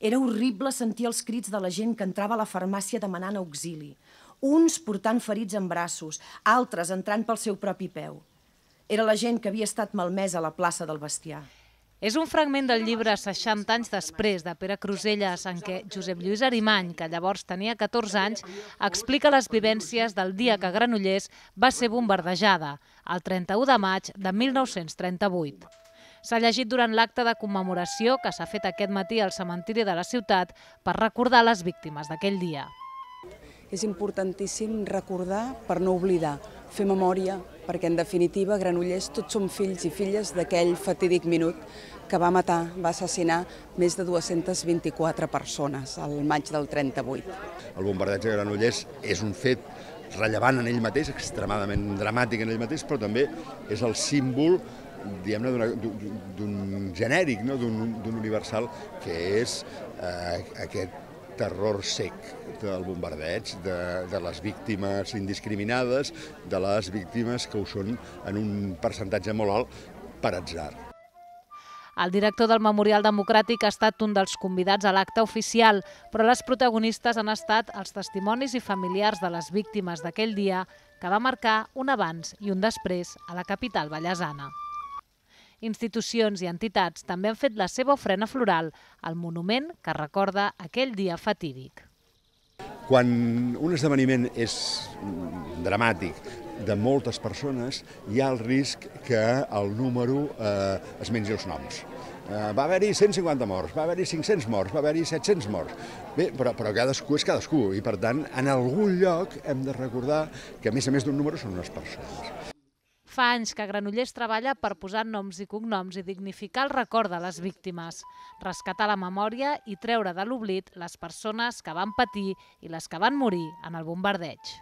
Era horrible sentir els crits de la gent que entrava a la farmàcia demanant auxili. Uns portant ferits en braços, altres entrant pel seu propi peu. Era la gent que havia estat malmesa a la plaça del Bestiar. És un fragment del llibre 60 anys després de Pere Cruselles en què Josep Lluís Arimany, que llavors tenia 14 anys, explica les vivències del dia que Granollers va ser bombardejada, el 31 de maig de 1938. S'ha llegit durant l'acte de commemoració que s'ha fet aquest matí al cementiri de la ciutat per recordar les víctimes d'aquell dia. És importantíssim recordar per no oblidar, fer memòria, perquè en definitiva Granollers tots som fills i filles d'aquell fatídic minut que va matar, va assassinar més de 224 persones al maig del 38. El bombardeig de Granollers és un fet rellevant en ell mateix, extremadament dramàtic en ell mateix, però també és el símbol diguem-ne, d'un genèric, no? d'un universal, que és eh, aquest terror sec del bombardeig, de, de les víctimes indiscriminades, de les víctimes que ho són en un percentatge molt alt per atzar. El director del Memorial Democràtic ha estat un dels convidats a l'acte oficial, però les protagonistes han estat els testimonis i familiars de les víctimes d'aquell dia que va marcar un abans i un després a la capital ballesana. Institucions i entitats també han fet la seva ofrena floral al monument que recorda aquell dia fatídic. Quan un esdeveniment és dramàtic de moltes persones, hi ha el risc que el número eh, es mengi els noms. Eh, va haver-hi 150 morts, va haver-hi 500 morts, va haver-hi 700 morts. Bé, però, però cadascú és cadascú i, per tant, en algun lloc hem de recordar que, a més a més d'un número, són unes persones. Fa anys que Granollers treballa per posar noms i cognoms i dignificar el record de les víctimes, rescatar la memòria i treure de l'oblit les persones que van patir i les que van morir en el bombardeig.